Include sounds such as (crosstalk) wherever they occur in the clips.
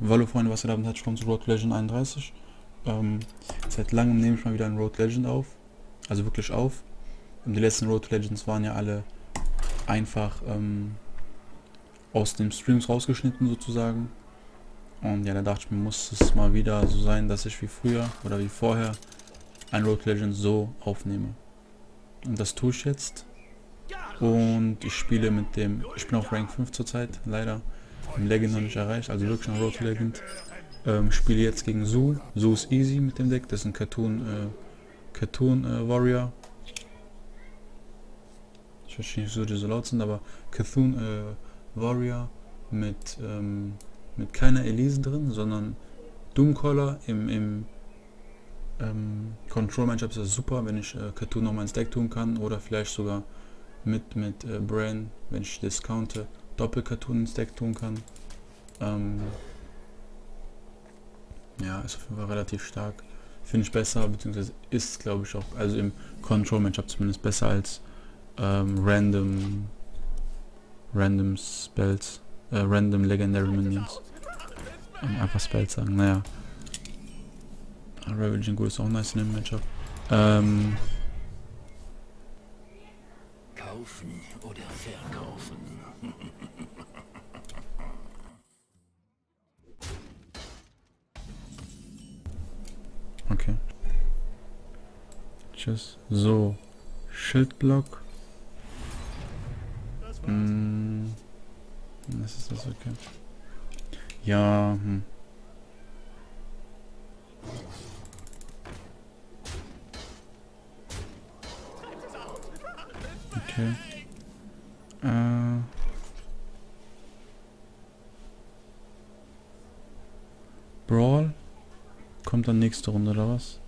Hallo Freunde, was ihr damit herzlich willkommen zu Road Legend 31. Ähm, seit langem nehme ich mal wieder ein Road Legend auf. Also wirklich auf. Und die letzten Road Legends waren ja alle einfach ähm, aus den Streams rausgeschnitten sozusagen. Und ja, da dachte ich mir, muss es mal wieder so sein, dass ich wie früher oder wie vorher ein Road Legend so aufnehme. Und das tue ich jetzt. Und ich spiele mit dem, ich bin auf Rank 5 zurzeit, leider. Legend noch nicht erreicht, also wirklich noch Road to Legend. Ähm, spiele jetzt gegen Zu. Zu ist easy mit dem Deck, das ist ein Cartoon, äh, Cartoon äh, Warrior. Ich verstehe nicht, wieso die so laut sind, aber Cartoon äh, Warrior mit, ähm, mit keiner Elise drin, sondern Doomcaller im, im ähm, Control Matchup ist das super, wenn ich äh, Cartoon noch mal ins Deck tun kann oder vielleicht sogar mit, mit äh, Brain, wenn ich discounte, Doppel-Cartoon ins Deck tun kann. Ähm, ja, ist auf jeden Fall relativ stark. Finde ich besser, beziehungsweise ist, glaube ich, auch, also im Control-Matchup zumindest besser als ähm, Random Random Spells, äh, Random Legendary Minions. Ähm, einfach Spells sagen, naja. Ravaging Ghoul ist auch nice in dem Matchup. Ähm, Kaufen oder verkaufen. (laughs) Okay. Tschüss. So. Schildblock. Hm. Das ist das okay. Ja, hm. Okay. Äh. Brawl. Kommt dann nächste Runde, oder was?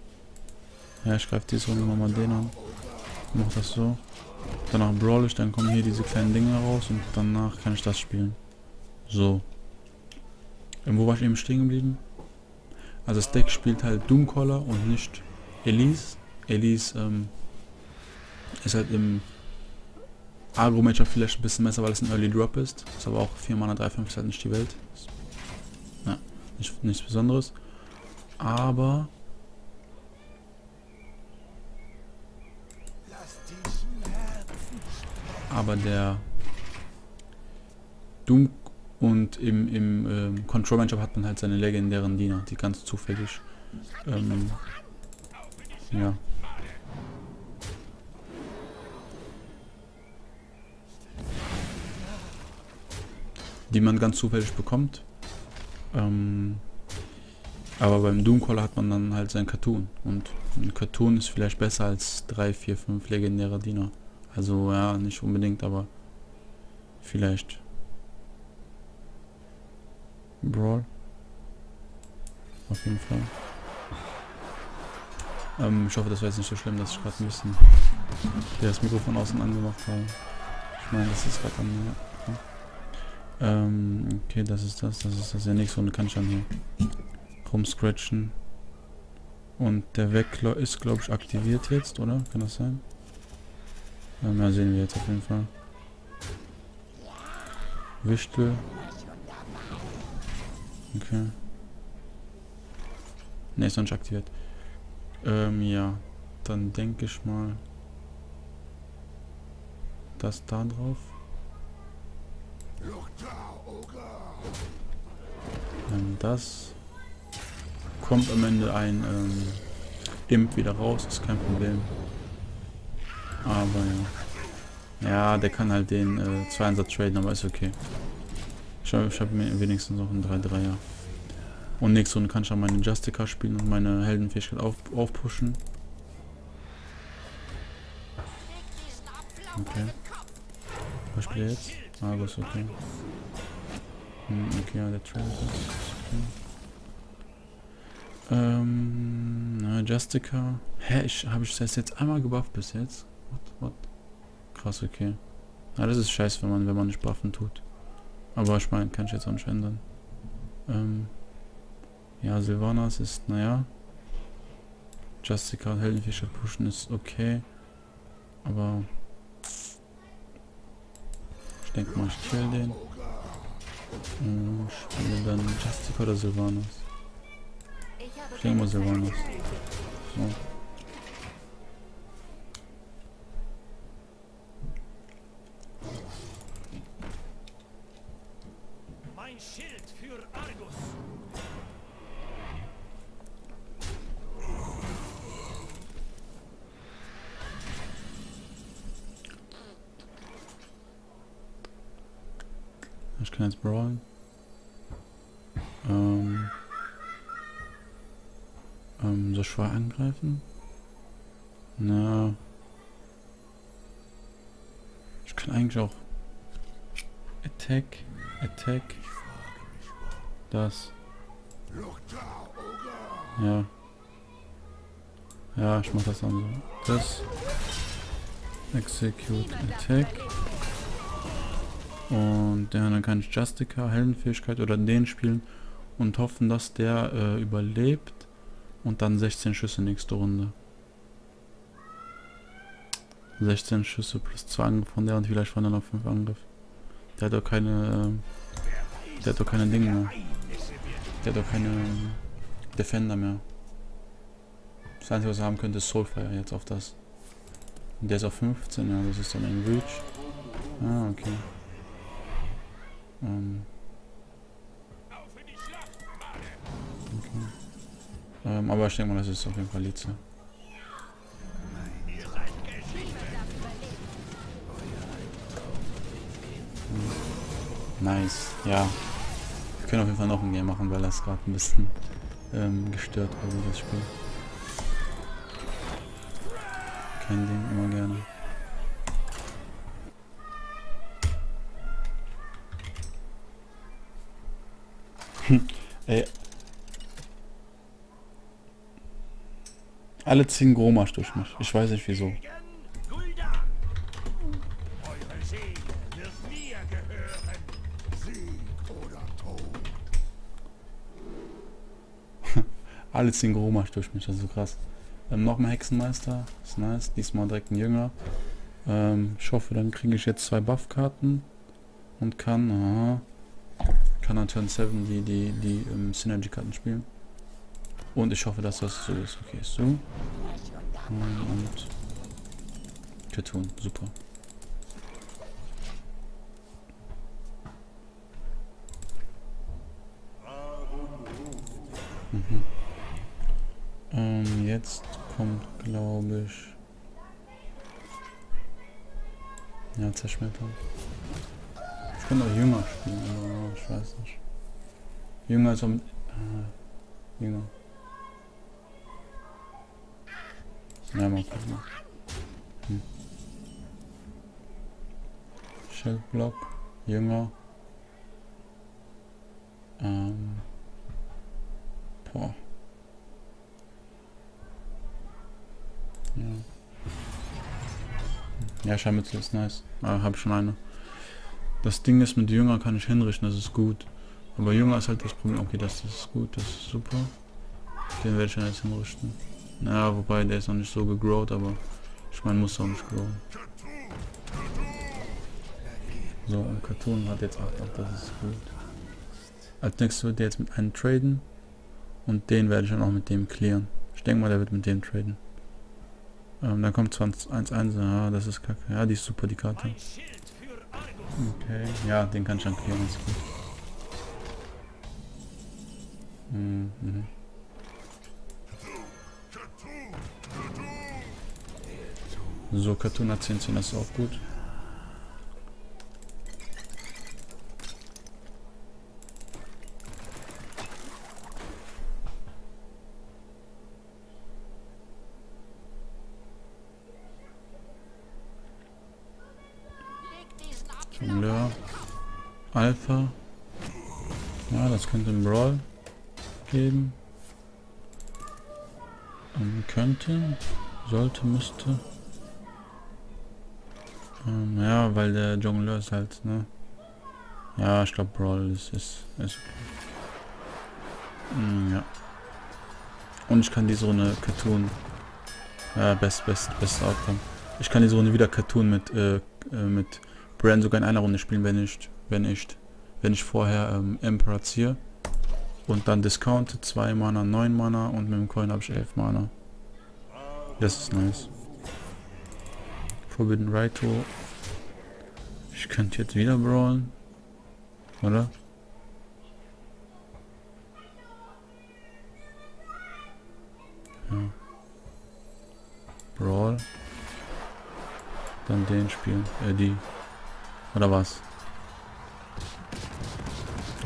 Ja, ich greife diese Runde nochmal den an. Mach das so. Danach brawl ich, dann kommen hier diese kleinen Dinge raus und danach kann ich das spielen. So. Und wo war ich eben stehen geblieben? Also das Deck spielt halt Doomcaller und nicht Elise. Elise ähm, ist halt im Agro-Matchup vielleicht ein bisschen besser, weil es ein Early Drop ist. Ist aber auch 4 Mana 3, 5 ist halt nicht die Welt. Ja, nicht, nichts Besonderes. Aber... Aber der Doom und im, im ähm, Control Matchup hat man halt seine legendären Diener, die ganz zufällig ähm, ja, die man ganz zufällig bekommt. Ähm, aber beim Doomcaller hat man dann halt sein Cartoon. Und ein Cartoon ist vielleicht besser als 3, 4, 5 legendäre Diener. Also ja, nicht unbedingt, aber vielleicht. Brawl. Auf jeden Fall. Ähm, ich hoffe, das war jetzt nicht so schlimm, dass ich gerade ein bisschen das Mikrofon außen angemacht habe. Ich meine, das ist gerade an mir. Ähm, okay, das ist das, das ist das. Ja, nächste Runde kann ich dann hier rumscratchen. Und der Weckler ist, glaube ich, aktiviert jetzt, oder? Kann das sein? Ja, mal sehen wir jetzt auf jeden Fall. Wichtel. Okay. Ne, ist noch nicht aktiviert. Ähm, ja. Dann denke ich mal das da drauf. Ähm, das kommt am Ende ein ähm, Imp wieder raus, ist kein Problem. Aber ja. Ja, der kann halt den äh, Zweieinsatz traden, aber ist okay. Ich habe hab mir wenigstens noch einen 3-3er. Und nächste Runde kann ich auch meine Justica spielen und meine Heldenfähigkeit auf, aufpushen. Okay. Was spielt jetzt? Ah, das ist okay. Hm, okay, ja, der Trailer ist okay. Ähm, na, Justica. Hä, ich, habe ich das jetzt einmal gebufft bis jetzt? What, what? Krass, okay. Ja, das ist scheiße, wenn man, wenn man nicht buffen tut. Aber ich meine, kann ich jetzt auch nicht ändern. Ähm, ja, Silvanas ist, naja. Justica und Heldenfischer pushen ist okay. Aber ich denke mal, ich kill den. Äh, spiele dann Justica oder Sylvanas? Ich denke mal Sylvanas. So. Mein Schild für Argus. Jetzt brawlen. Ähm, ähm, vorher angreifen? Na. Ich kann eigentlich auch Attack, Attack. Das. Ja. Ja, ich mach das dann so. Das. Execute Attack. Und ja, dann kann ich Justica, Heldenfähigkeit oder den spielen und hoffen, dass der äh, überlebt. Und dann 16 Schüsse nächste Runde. 16 Schüsse plus 2 Angriff von der und vielleicht von der noch 5 Angriff. Der hat doch keine. Äh, der hat doch keine Dinge mehr. Der hat doch keine ähm, Defender mehr. Das einzige was er haben könnte ist Soulfire jetzt auf das. Und der ist auf 15, ja, das ist dann ein Reach. Ah, okay. Ähm. Ähm, aber ich denke mal, das ist auf jeden Fall Lize. Nice, ja. Wir können auf jeden Fall noch ein Game machen, weil das gerade ein bisschen ähm, gestört war, wie das Spiel. Kein Ding, immer gerne. Ey. Alle ziehen Gromasch durch mich. Ich weiß nicht wieso. (laughs) Alle ziehen Gromasch durch mich, das ist so krass. Ähm, Nochmal Hexenmeister, ist nice. Diesmal direkt ein Jünger. Ähm, ich hoffe, dann kriege ich jetzt zwei Buffkarten und kann, aha, kann an Turn 7 die, die, die ähm, Synergy-Karten spielen. Und ich hoffe, dass das so ist. Okay, so. Und, Cartoon, super. Mhm. Ähm, jetzt kommt, glaube ich. Ja, Zerschmetterung. Ich könnte auch Jünger spielen, aber ich weiß nicht. Jünger ist um. Äh, Jünger. Ja, mal gucken. Hm. Schildblock, Jünger. Ähm. Boah. Ja. Ja, Scharmützel ist nice. Äh, hab schon eine. Das Ding ist, mit Jünger kann ich hinrichten, das ist gut. Aber Jünger ist halt das Problem. Okay, das ist gut, das ist super. Den werde ich dann jetzt hinrichten. Ja, wobei der ist noch nicht so gegrowt, aber ich meine, muss auch nicht growen. So, und Cartoon hat jetzt 8, das ist gut. Als nächstes wird der jetzt mit einem traden. Und den werde ich dann auch mit dem clearen. Ich denke mal, der wird mit dem traden. Ähm, dann kommt 20 1-1. Ja, das ist kacke. Ja, die ist super, die Karte. Okay. Ja, den kann ich dann clearen, ist gut. Mhm. mhm. So, hat 10, 10, das ist auch gut. Jongleur. Alpha. Ja, das könnte ein Brawl geben. Ähm, könnte. Sollte, müsste. Ähm, ja, weil der Jongleur ist halt, ne? Ja, ich glaube Brawl ist, ist, ist mm, ja. Und ich kann diese Runde Cartoon. Ja, best, best, best Outcome. Ich kann diese Runde wieder Cartoon mit, äh, äh, mit Brand sogar in einer Runde spielen, wenn nicht, wenn ich wenn ich vorher ähm, Emperor ziehe. Und dann Discount 2 Mana, 9 Mana und mit dem Coin habe ich 11 Mana. Das ist nice. Forbidden Raito. Ich könnte jetzt wieder brawlen. Oder? Ja. Brawl. Dann den spielen. Äh, die. Oder was?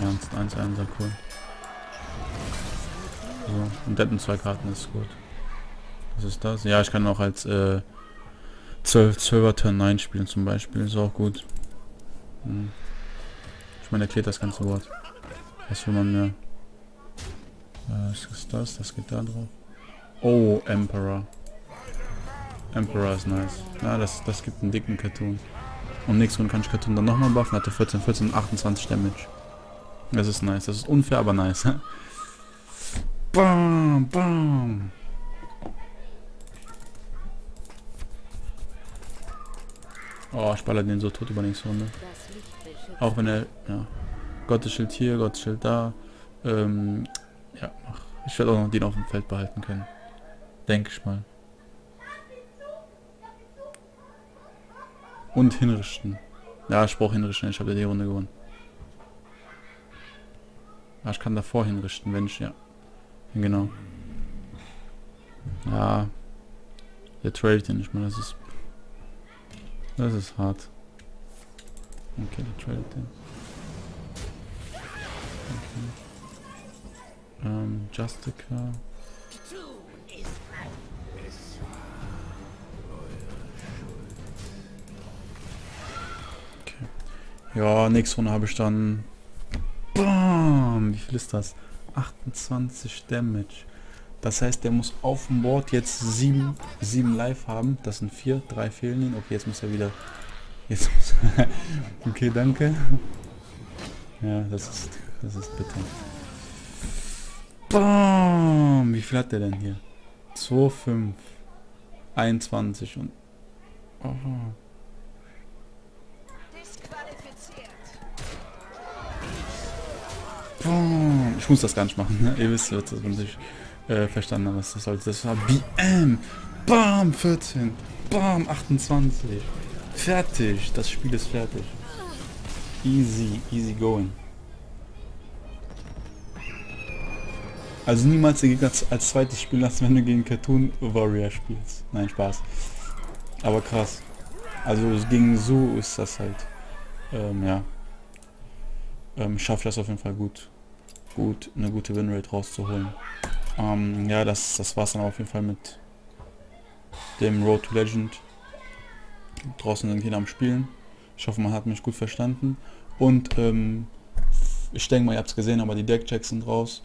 Ja, 1 1 1 cool. So, und hat zwei Karten, ist gut. Was ist das? Ja, ich kann auch als äh, 12, 12er Turn 9 spielen zum Beispiel, ist auch gut. Hm. Ich meine, erklärt das ganze Wort. Was will man mehr? Was ist das? Das geht da drauf. Oh, Emperor. Emperor ist nice. Na, das, das gibt einen dicken Cartoon. Und nächstes Mal kann ich Cartoon dann nochmal buffen. Hatte 14, 14, 28 Damage. Das ist nice. Das ist unfair, aber nice. (laughs) bam, bam. Oh, ich baller den so tot über nächste Runde. Auch wenn er, ja. Gottesschild hier, Gottesschild da. Ähm, ja, mach. Ich werde auch noch den auf dem Feld behalten können. Denke ich mal. Und hinrichten. Ja, ich brauche hinrichten, ich habe die Runde gewonnen. Ja, ich kann davor hinrichten, wenn ich, ja. Genau. Ja. Der tradet den nicht mehr, das ist... Das ist hart. Okay, der tradet den. Okay. Ähm, Justica. Ja, nächste Runde habe ich dann... Bam! Wie viel ist das? 28 Damage. Das heißt, der muss auf dem Board jetzt 7, 7 live haben. Das sind 4, 3 fehlen ihn. Okay, jetzt muss er wieder... Jetzt muss (laughs) Okay, danke. Ja, das ist, das ist bitter. Bam! Wie viel hat der denn hier? 2, 5, 21 und... Oh. Disqualifiziert. Bam! Ich muss das gar nicht machen, ne? Ihr wisst, was man sich äh, verstanden hat, was das sollte. Das war BM! Bam! 14! Bam! 28! Fertig! Das Spiel ist fertig. Easy, easy going. Also niemals den Gegner als zweites spielen lassen, wenn du gegen Cartoon Warrior spielst. Nein, Spaß. Aber krass. Also gegen so ist das halt. Ähm, ja. Ähm, schafft das auf jeden Fall gut. Gut, eine gute Winrate rauszuholen. Ähm, ja, das, das war's dann auf jeden Fall mit dem Road to Legend. Draußen sind Kinder am Spielen. Ich hoffe, man hat mich gut verstanden. Und ähm, ich denke mal, ihr habt es gesehen, aber die Deckchecks sind raus.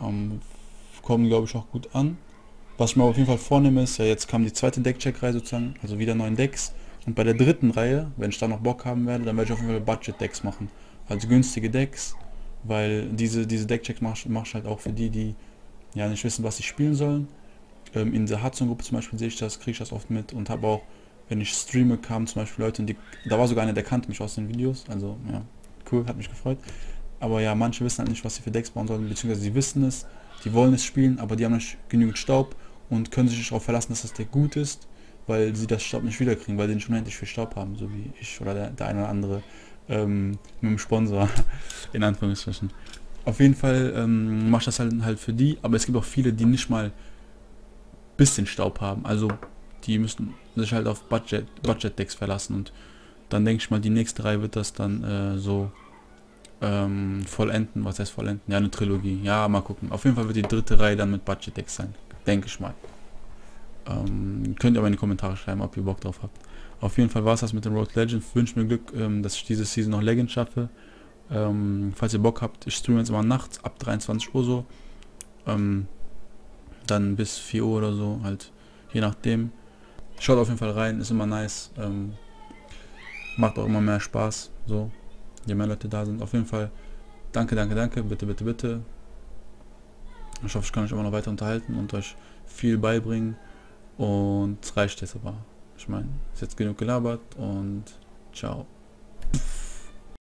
Ähm, kommen, glaube ich, auch gut an. Was ich mir auf jeden Fall vornehme, ist, ja, jetzt kam die zweite Deckcheck-Reihe sozusagen, also wieder neun Decks. Und bei der dritten Reihe, wenn ich da noch Bock haben werde, dann werde ich auf jeden Fall Budget-Decks machen. Also günstige Decks, weil diese, diese Deckchecks mach, ich- mach halt auch für die, die ja nicht wissen, was sie spielen sollen. Ähm, in der Hudson-Gruppe zum Beispiel sehe ich das, kriege ich das oft mit und habe auch, wenn ich streame, kamen zum Beispiel Leute, die, da war sogar einer, der kannte mich aus den Videos, also ja, cool, hat mich gefreut. Aber ja, manche wissen halt nicht, was sie für Decks bauen sollen, beziehungsweise sie wissen es, die wollen es spielen, aber die haben nicht genügend Staub und können sich nicht darauf verlassen, dass das Deck gut ist, weil sie das Staub nicht wiederkriegen, weil die nicht unendlich viel Staub haben, so wie ich oder der, der eine oder andere ähm, mit dem Sponsor, (laughs) in Anführungsstrichen. Auf jeden Fall ähm, mache ich das halt, halt für die, aber es gibt auch viele, die nicht mal bisschen Staub haben, also die müssen sich halt auf Budget, Budget-Decks verlassen und dann denke ich mal, die nächste Reihe wird das dann äh, so ähm, vollenden. Was heißt vollenden? Ja, eine Trilogie. Ja, mal gucken. Auf jeden Fall wird die dritte Reihe dann mit Budget-Decks sein. Denke ich mal. Ähm, könnt ihr aber in die Kommentare schreiben, ob ihr Bock drauf habt. Auf jeden Fall war es das mit dem Road Legend. Wünsche mir Glück, ähm, dass ich diese Season noch Legend schaffe. Ähm, falls ihr Bock habt, ich streame jetzt immer nachts ab 23 Uhr so. Ähm, dann bis 4 Uhr oder so, halt je nachdem. Schaut auf jeden Fall rein, ist immer nice. Ähm, macht auch immer mehr Spaß, so, je mehr Leute da sind. Auf jeden Fall, danke, danke, danke, bitte, bitte, bitte. Ich hoffe, ich kann euch immer noch weiter unterhalten und euch viel beibringen. Und es reicht jetzt aber. Ich meine, ist jetzt genug gelabert und ciao.